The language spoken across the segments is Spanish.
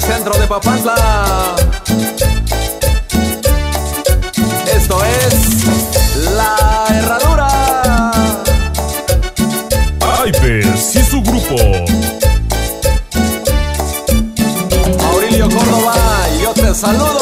el centro de Papantla. Esto es La Herradura. Aipes y su grupo. Aurelio Córdoba, yo te saludo.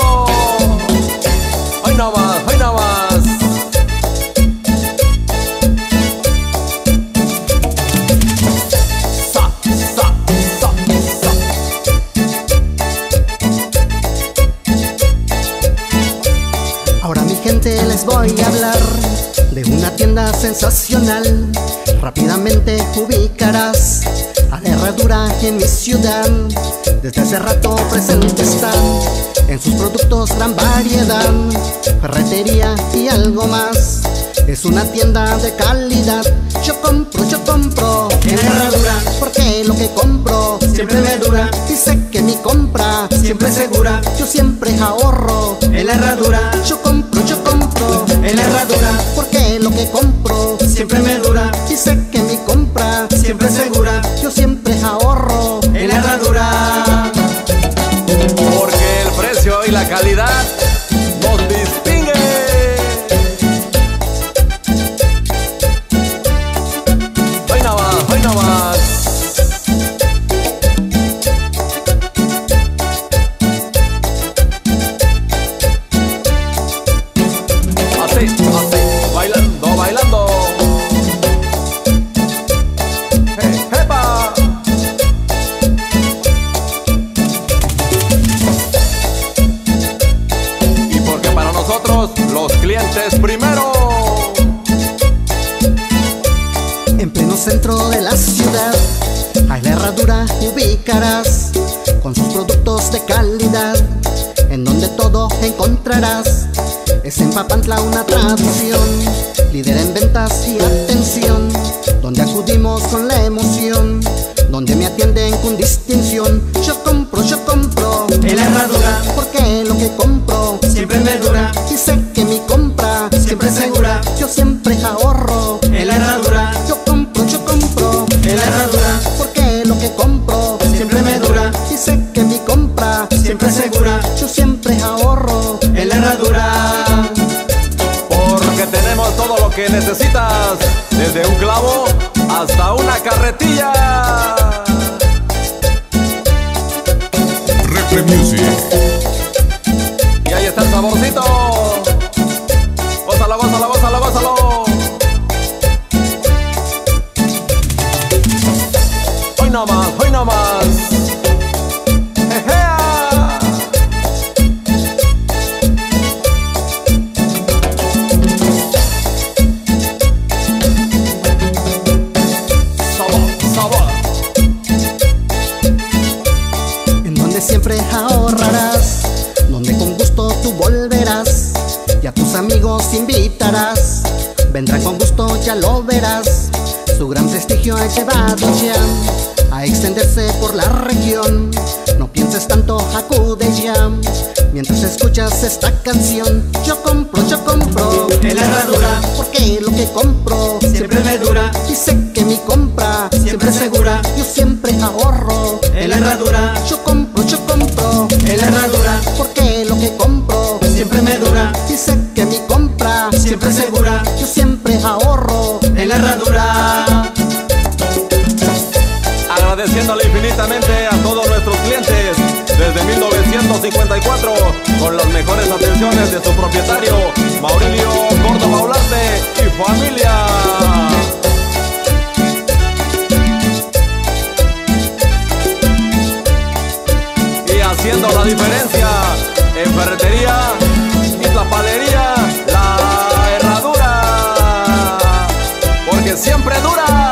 Voy a hablar de una tienda sensacional. Rápidamente ubicarás a la herradura en mi ciudad. Desde hace rato presente están en sus productos gran variedad, ferretería y algo más. Es una tienda de calidad. Yo compro, yo compro en herradura porque lo que compro siempre me dura. Y sé que mi compra siempre segura. Yo siempre ahorro en la herradura. Siempre me dura. Y sé que mi compra siempre es segura. Yo siempre ahorro en la herradura. Porque el precio y la calidad primero. En pleno centro de la ciudad, a la herradura ubicarás con sus productos de calidad, en donde todo encontrarás. Es en Papantla una tradición, líder en ventas y atención, donde acudimos con la emoción, donde me atienden con distinción. Necesitas, desde un clavo hasta una carretilla. Refre Music. Y ahí está el saborcito. Gózalo, gózalo. Y a tus amigos invitarás. Vendrán con gusto, ya lo verás. Su gran prestigio ha llevado ya a extenderse por la región. No pienses tanto, acude ya. Mientras escuchas esta canción, yo compro, yo compro en la herradura, porque lo que compro siempre me dura. Y sé que mi compra siempre segura. Yo siempre ahorro en la herradura. Yo compro agradeciéndole infinitamente a todos nuestros clientes desde 1954 con las mejores atenciones de su propietario Maurilio Córdoba Olarte y familia. Y haciendo la diferencia en ferretería y la palería, la herradura, porque siempre dura.